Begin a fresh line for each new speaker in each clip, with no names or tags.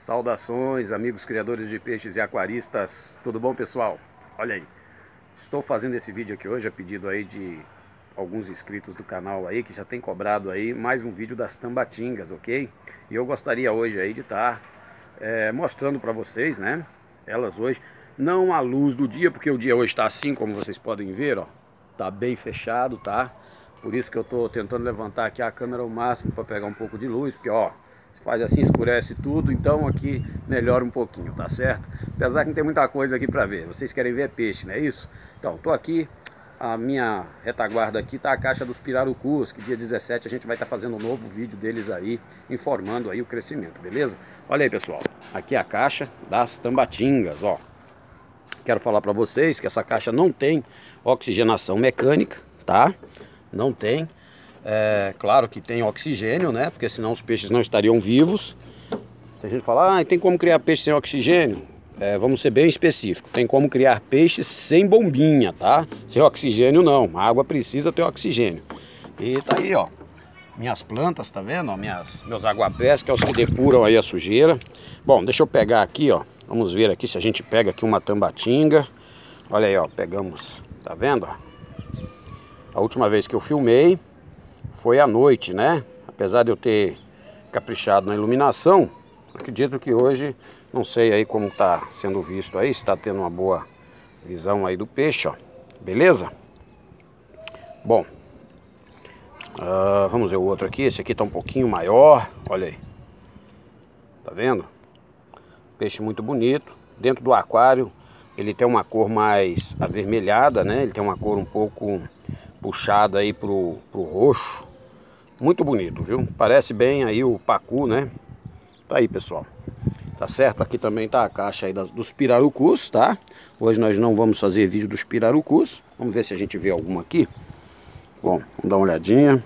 Saudações, amigos criadores de peixes e aquaristas. Tudo bom, pessoal? Olha aí. Estou fazendo esse vídeo aqui hoje a pedido aí de alguns inscritos do canal aí que já tem cobrado aí mais um vídeo das tambatingas, ok? E eu gostaria hoje aí de estar é, mostrando para vocês, né? Elas hoje, não à luz do dia, porque o dia hoje está assim, como vocês podem ver, ó. Tá bem fechado, tá? Por isso que eu estou tentando levantar aqui a câmera ao máximo para pegar um pouco de luz, porque ó, faz assim, escurece tudo, então aqui melhora um pouquinho, tá certo? Apesar que não tem muita coisa aqui para ver, vocês querem ver peixe, não é isso? Então, tô aqui, a minha retaguarda aqui tá a caixa dos pirarucus, que dia 17 a gente vai estar tá fazendo um novo vídeo deles aí, informando aí o crescimento, beleza? Olha aí, pessoal, aqui é a caixa das tambatingas, ó. Quero falar para vocês que essa caixa não tem oxigenação mecânica, tá? Não tem. É, claro que tem oxigênio, né? Porque senão os peixes não estariam vivos. Se a gente falar, ah, tem como criar peixe sem oxigênio? É, vamos ser bem específico. Tem como criar peixes sem bombinha, tá? Sem oxigênio não. A água precisa ter oxigênio. E tá aí, ó. Minhas plantas, tá vendo? Minhas, meus aguapés, que é os que depuram aí a sujeira. Bom, deixa eu pegar aqui, ó. Vamos ver aqui se a gente pega aqui uma tambatinga. Olha aí, ó. Pegamos, tá vendo? A última vez que eu filmei, foi à noite, né? Apesar de eu ter caprichado na iluminação, acredito que hoje, não sei aí como está sendo visto aí, está tendo uma boa visão aí do peixe, ó. Beleza? Bom, uh, vamos ver o outro aqui. Esse aqui está um pouquinho maior, olha aí. Tá vendo? Peixe muito bonito. Dentro do aquário, ele tem uma cor mais avermelhada, né? Ele tem uma cor um pouco puxada aí pro, pro roxo. Muito bonito, viu? Parece bem aí o pacu, né? Tá aí, pessoal. Tá certo? Aqui também tá a caixa aí dos pirarucus, tá? Hoje nós não vamos fazer vídeo dos pirarucus. Vamos ver se a gente vê algum aqui. Bom, vamos dar uma olhadinha.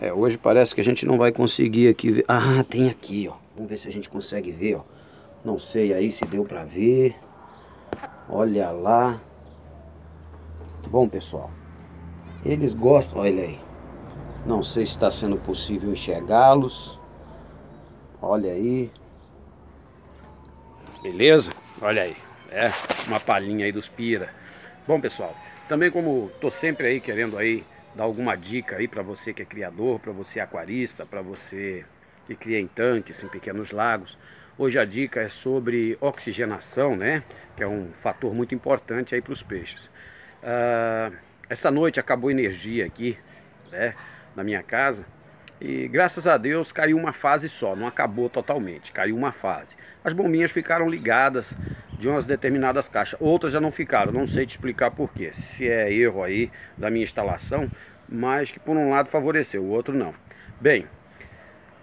É, hoje parece que a gente não vai conseguir aqui ver. Ah, tem aqui, ó. Vamos ver se a gente consegue ver, ó. Não sei aí se deu pra ver. Olha lá. Bom, pessoal, eles gostam, olha aí. Não sei se está sendo possível enxergá-los. Olha aí. Beleza? Olha aí. É, uma palhinha aí dos pira. Bom, pessoal, também como tô sempre aí querendo aí dar alguma dica aí para você que é criador, para você aquarista, para você que cria em tanques, em pequenos lagos. Hoje a dica é sobre oxigenação, né? Que é um fator muito importante aí para os peixes. Uh, essa noite acabou energia aqui, né, na minha casa. E graças a Deus caiu uma fase só, não acabou totalmente, caiu uma fase. As bombinhas ficaram ligadas de umas determinadas caixas, outras já não ficaram, não sei te explicar porquê. Se é erro aí da minha instalação, mas que por um lado favoreceu, o outro não. Bem,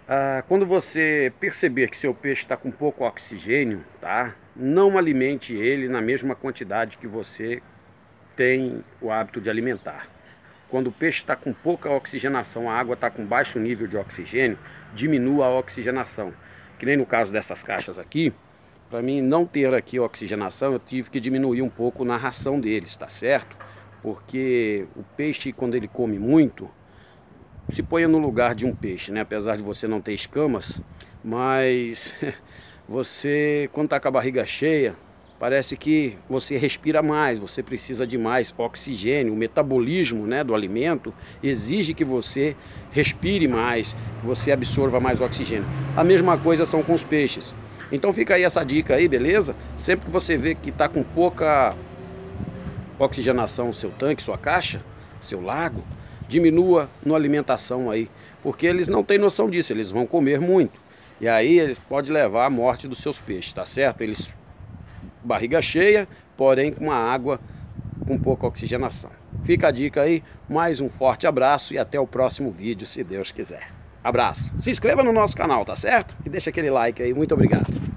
ah, quando você perceber que seu peixe está com pouco oxigênio, tá? Não alimente ele na mesma quantidade que você tem o hábito de alimentar. Quando o peixe está com pouca oxigenação, a água está com baixo nível de oxigênio, diminua a oxigenação. Que nem no caso dessas caixas aqui, para mim não ter aqui oxigenação, eu tive que diminuir um pouco na ração deles, tá certo? Porque o peixe, quando ele come muito, se põe no lugar de um peixe, né? Apesar de você não ter escamas, mas você, quando está com a barriga cheia, parece que você respira mais, você precisa de mais oxigênio, o metabolismo né, do alimento exige que você respire mais, que você absorva mais oxigênio. A mesma coisa são com os peixes. Então fica aí essa dica aí, beleza? Sempre que você vê que está com pouca oxigenação seu tanque, sua caixa, seu lago, diminua na alimentação aí, porque eles não têm noção disso, eles vão comer muito. E aí pode levar à morte dos seus peixes, tá certo? Eles barriga cheia, porém com uma água com pouca oxigenação. Fica a dica aí, mais um forte abraço e até o próximo vídeo, se Deus quiser. Abraço. Se inscreva no nosso canal, tá certo? E deixa aquele like aí. Muito obrigado.